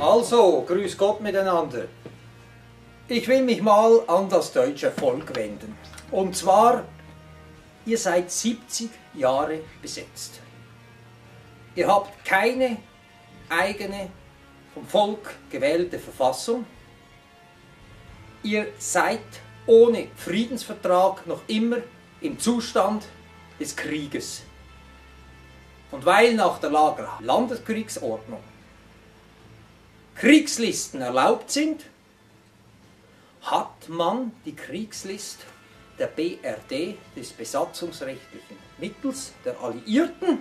Also, grüß Gott miteinander. Ich will mich mal an das deutsche Volk wenden. Und zwar, ihr seid 70 Jahre besetzt. Ihr habt keine eigene vom Volk gewählte Verfassung. Ihr seid ohne Friedensvertrag noch immer im Zustand des Krieges. Und weil nach der Lager Landeskriegsordnung Kriegslisten erlaubt sind, hat man die Kriegslist der BRD, des besatzungsrechtlichen Mittels der Alliierten,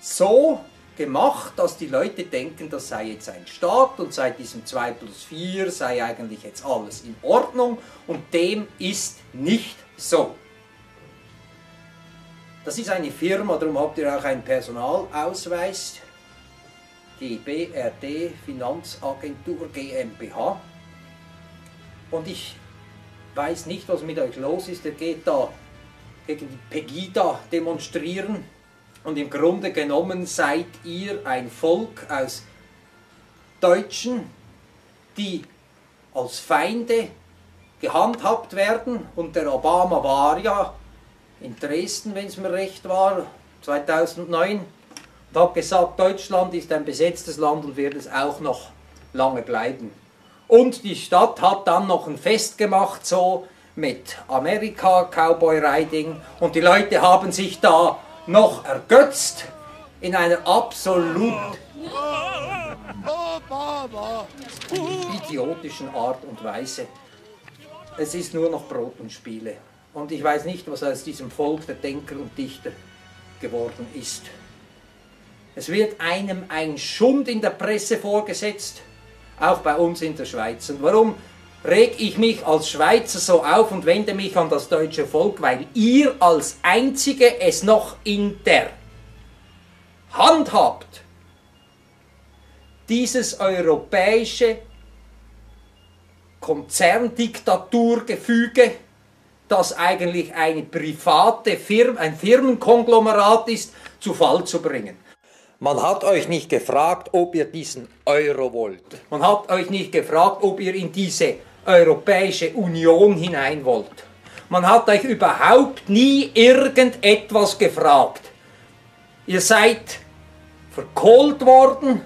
so gemacht, dass die Leute denken, das sei jetzt ein Staat und seit diesem 2 plus 4 sei eigentlich jetzt alles in Ordnung und dem ist nicht so. Das ist eine Firma, darum habt ihr auch einen Personalausweis, die BRD Finanzagentur GmbH. Und ich weiß nicht, was mit euch los ist. Er geht da gegen die Pegida demonstrieren. Und im Grunde genommen seid ihr ein Volk aus Deutschen, die als Feinde gehandhabt werden. Und der Obama war ja in Dresden, wenn es mir recht war, 2009, und hat gesagt, Deutschland ist ein besetztes Land und wird es auch noch lange bleiben. Und die Stadt hat dann noch ein Fest gemacht, so mit Amerika, Cowboy Riding, und die Leute haben sich da noch ergötzt in einer absolut idiotischen Art und Weise. Es ist nur noch Brot und Spiele. Und ich weiß nicht, was aus diesem Volk der Denker und Dichter geworden ist. Es wird einem ein Schund in der Presse vorgesetzt, auch bei uns in der Schweiz. Und warum reg ich mich als Schweizer so auf und wende mich an das deutsche Volk? Weil ihr als Einzige es noch in der Hand habt, dieses europäische Konzerndiktaturgefüge das eigentlich eine private Firma, ein Firmenkonglomerat ist, zu Fall zu bringen. Man hat euch nicht gefragt, ob ihr diesen Euro wollt. Man hat euch nicht gefragt, ob ihr in diese Europäische Union hinein wollt. Man hat euch überhaupt nie irgendetwas gefragt. Ihr seid verkohlt worden,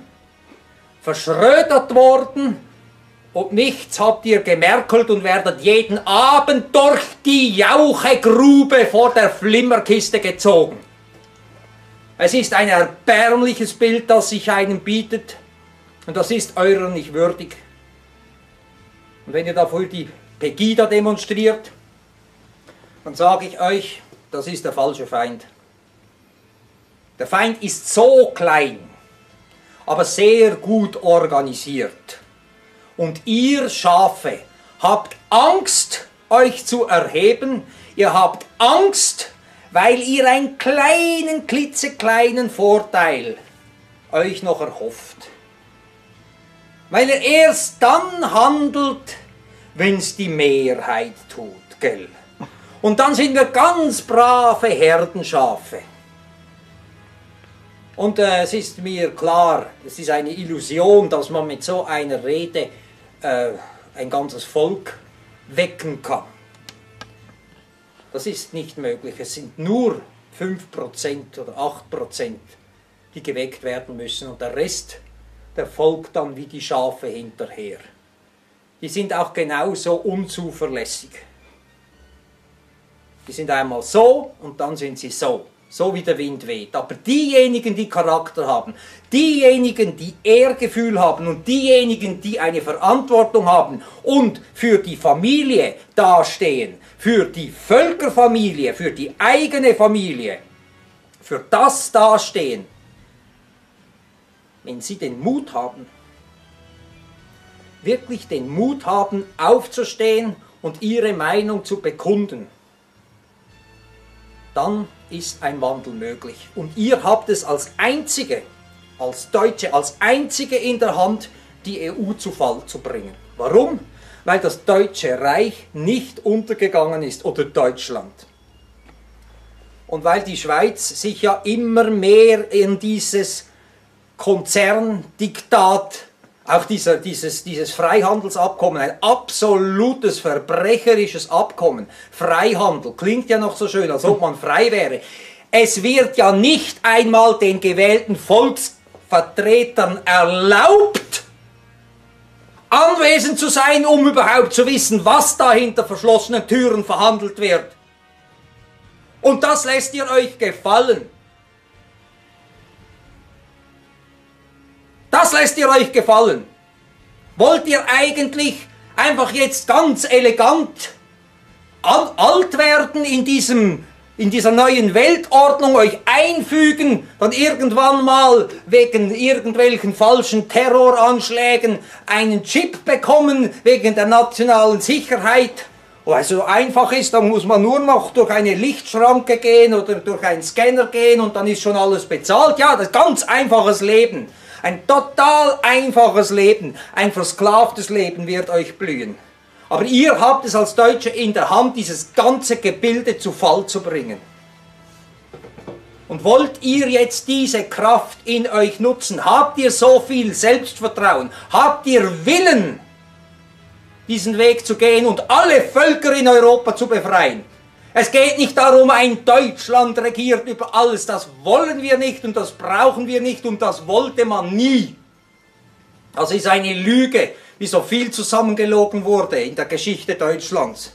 verschrödert worden, und nichts habt ihr gemerkelt und werdet jeden Abend durch die Jauchegrube vor der Flimmerkiste gezogen. Es ist ein erbärmliches Bild, das sich einem bietet, und das ist eurer nicht würdig. Und wenn ihr dafür die Pegida demonstriert, dann sage ich euch, das ist der falsche Feind. Der Feind ist so klein, aber sehr gut organisiert. Und ihr Schafe habt Angst, euch zu erheben. Ihr habt Angst, weil ihr einen kleinen, klitzekleinen Vorteil euch noch erhofft. Weil ihr erst dann handelt, wenn es die Mehrheit tut, gell? Und dann sind wir ganz brave Herdenschafe. Und äh, es ist mir klar, es ist eine Illusion, dass man mit so einer Rede äh, ein ganzes Volk wecken kann. Das ist nicht möglich. Es sind nur 5% oder 8%, die geweckt werden müssen und der Rest, der folgt dann wie die Schafe hinterher. Die sind auch genauso unzuverlässig. Die sind einmal so und dann sind sie so so wie der Wind weht. Aber diejenigen, die Charakter haben, diejenigen, die Ehrgefühl haben und diejenigen, die eine Verantwortung haben und für die Familie dastehen, für die Völkerfamilie, für die eigene Familie, für das dastehen, wenn sie den Mut haben, wirklich den Mut haben, aufzustehen und ihre Meinung zu bekunden, dann ist ein Wandel möglich. Und ihr habt es als Einzige, als Deutsche, als Einzige in der Hand, die EU zu Fall zu bringen. Warum? Weil das Deutsche Reich nicht untergegangen ist oder Deutschland. Und weil die Schweiz sich ja immer mehr in dieses Konzerndiktat, auch dieser, dieses, dieses Freihandelsabkommen, ein absolutes verbrecherisches Abkommen. Freihandel klingt ja noch so schön, als ob man frei wäre. Es wird ja nicht einmal den gewählten Volksvertretern erlaubt, anwesend zu sein, um überhaupt zu wissen, was da hinter verschlossenen Türen verhandelt wird. Und das lässt ihr euch gefallen. Das lässt ihr euch gefallen. Wollt ihr eigentlich einfach jetzt ganz elegant alt werden in diesem in dieser neuen Weltordnung euch einfügen, dann irgendwann mal wegen irgendwelchen falschen Terroranschlägen einen Chip bekommen wegen der nationalen Sicherheit. Weil es so einfach ist, dann muss man nur noch durch eine Lichtschranke gehen oder durch einen Scanner gehen und dann ist schon alles bezahlt. Ja, das ist ganz einfaches Leben. Ein total einfaches Leben, ein versklavtes Leben wird euch blühen. Aber ihr habt es als Deutsche in der Hand, dieses ganze Gebilde zu Fall zu bringen. Und wollt ihr jetzt diese Kraft in euch nutzen? Habt ihr so viel Selbstvertrauen? Habt ihr Willen, diesen Weg zu gehen und alle Völker in Europa zu befreien? Es geht nicht darum, ein Deutschland regiert über alles. Das wollen wir nicht und das brauchen wir nicht und das wollte man nie. Das ist eine Lüge wie so viel zusammengelogen wurde in der Geschichte Deutschlands.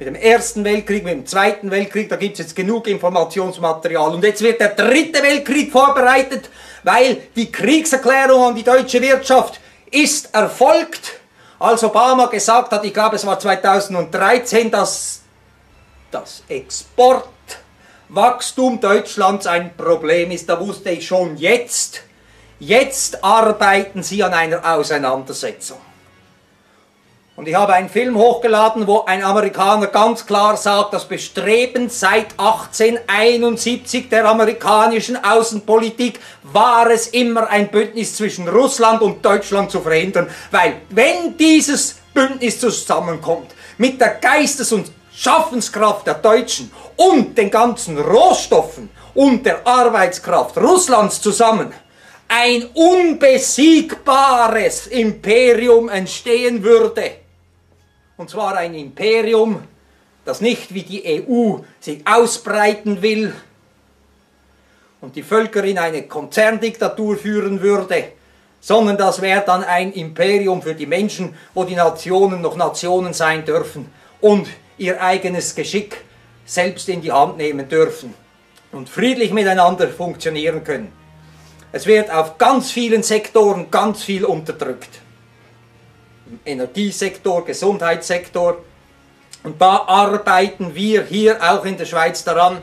Mit dem Ersten Weltkrieg, mit dem Zweiten Weltkrieg, da gibt es jetzt genug Informationsmaterial. Und jetzt wird der Dritte Weltkrieg vorbereitet, weil die Kriegserklärung an die deutsche Wirtschaft ist erfolgt. Als Obama gesagt hat, ich glaube es war 2013, dass das Exportwachstum Deutschlands ein Problem ist, da wusste ich schon jetzt, jetzt arbeiten sie an einer Auseinandersetzung. Und ich habe einen Film hochgeladen, wo ein Amerikaner ganz klar sagt, das Bestreben seit 1871 der amerikanischen Außenpolitik war es immer ein Bündnis zwischen Russland und Deutschland zu verhindern. Weil wenn dieses Bündnis zusammenkommt mit der Geistes- und Schaffenskraft der Deutschen und den ganzen Rohstoffen und der Arbeitskraft Russlands zusammen, ein unbesiegbares Imperium entstehen würde. Und zwar ein Imperium, das nicht wie die EU sich ausbreiten will und die Völker in eine Konzerndiktatur führen würde, sondern das wäre dann ein Imperium für die Menschen, wo die Nationen noch Nationen sein dürfen. Und ihr eigenes Geschick selbst in die Hand nehmen dürfen und friedlich miteinander funktionieren können. Es wird auf ganz vielen Sektoren ganz viel unterdrückt. Energiesektor, Gesundheitssektor. Und da arbeiten wir hier auch in der Schweiz daran,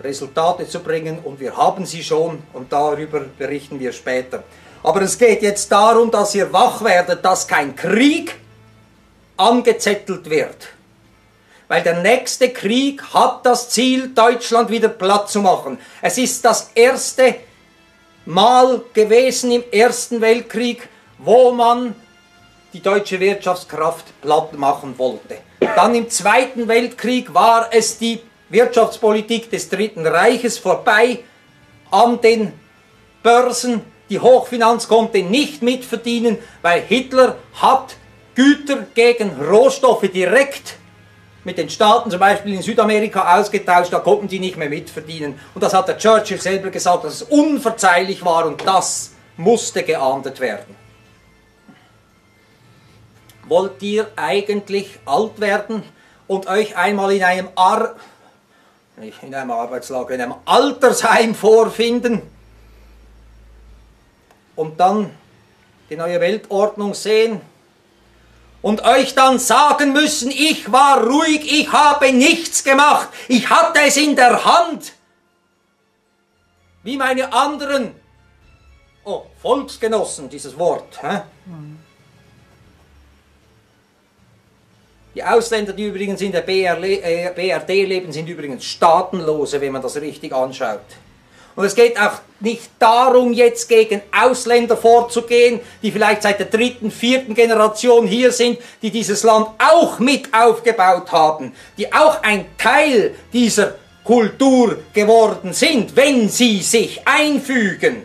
Resultate zu bringen und wir haben sie schon und darüber berichten wir später. Aber es geht jetzt darum, dass ihr wach werdet, dass kein Krieg angezettelt wird. Weil der nächste Krieg hat das Ziel, Deutschland wieder platt zu machen. Es ist das erste Mal gewesen im Ersten Weltkrieg, wo man die deutsche Wirtschaftskraft platt machen wollte. Dann im Zweiten Weltkrieg war es die Wirtschaftspolitik des Dritten Reiches vorbei an den Börsen. Die Hochfinanz konnte nicht mitverdienen, weil Hitler hat Güter gegen Rohstoffe direkt mit den Staaten, zum Beispiel in Südamerika, ausgetauscht, da konnten die nicht mehr mitverdienen. Und das hat der Churchill selber gesagt, dass es unverzeihlich war und das musste geahndet werden. Wollt ihr eigentlich alt werden und euch einmal in einem, Ar in einem Arbeitslager, in einem Altersheim vorfinden und dann die neue Weltordnung sehen und euch dann sagen müssen, ich war ruhig, ich habe nichts gemacht, ich hatte es in der Hand, wie meine anderen oh, Volksgenossen, dieses Wort. Hä? Mhm. Die Ausländer, die übrigens in der BRD leben, sind übrigens Staatenlose, wenn man das richtig anschaut. Und es geht auch nicht darum, jetzt gegen Ausländer vorzugehen, die vielleicht seit der dritten, vierten Generation hier sind, die dieses Land auch mit aufgebaut haben, die auch ein Teil dieser Kultur geworden sind, wenn sie sich einfügen.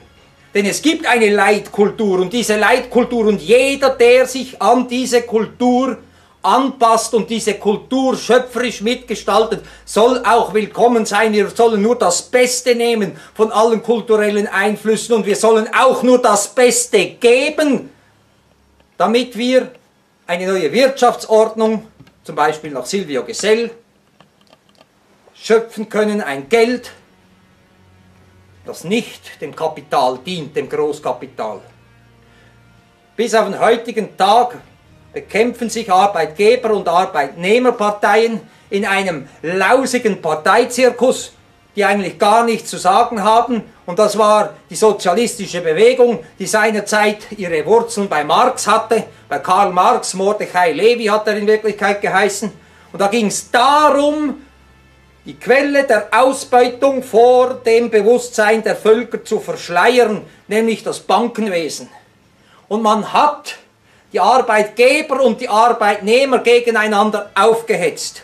Denn es gibt eine Leitkultur und diese Leitkultur und jeder, der sich an diese Kultur anpasst und diese Kultur schöpferisch mitgestaltet, soll auch willkommen sein. Wir sollen nur das Beste nehmen von allen kulturellen Einflüssen und wir sollen auch nur das Beste geben, damit wir eine neue Wirtschaftsordnung, zum Beispiel nach Silvio Gesell, schöpfen können, ein Geld, das nicht dem Kapital dient, dem Großkapital. Bis auf den heutigen Tag bekämpfen sich Arbeitgeber- und Arbeitnehmerparteien in einem lausigen Parteizirkus, die eigentlich gar nichts zu sagen haben. Und das war die sozialistische Bewegung, die seinerzeit ihre Wurzeln bei Marx hatte, bei Karl Marx, Mordechai Levi hat er in Wirklichkeit geheißen. Und da ging es darum, die Quelle der Ausbeutung vor dem Bewusstsein der Völker zu verschleiern, nämlich das Bankenwesen. Und man hat die Arbeitgeber und die Arbeitnehmer gegeneinander aufgehetzt.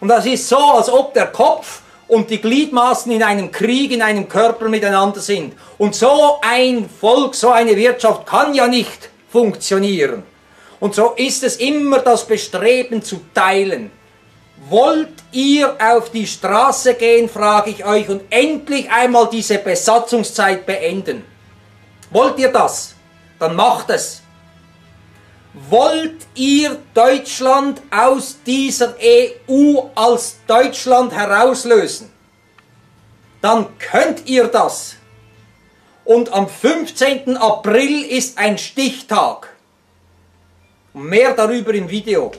Und das ist so, als ob der Kopf und die Gliedmaßen in einem Krieg, in einem Körper miteinander sind. Und so ein Volk, so eine Wirtschaft kann ja nicht funktionieren. Und so ist es immer das Bestreben zu teilen. Wollt ihr auf die Straße gehen, frage ich euch, und endlich einmal diese Besatzungszeit beenden? Wollt ihr das? Dann macht es. Wollt ihr Deutschland aus dieser EU als Deutschland herauslösen? Dann könnt ihr das. Und am 15. April ist ein Stichtag. Mehr darüber im Video.